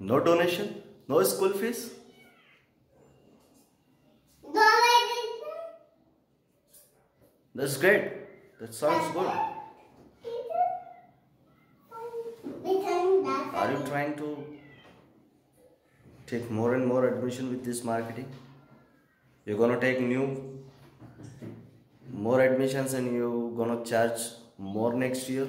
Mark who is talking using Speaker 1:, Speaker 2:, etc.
Speaker 1: No donation? No school fees? That's great. That sounds good. Are you trying to take more and more admission with this marketing? You're gonna take new more admissions and you're gonna charge more next year?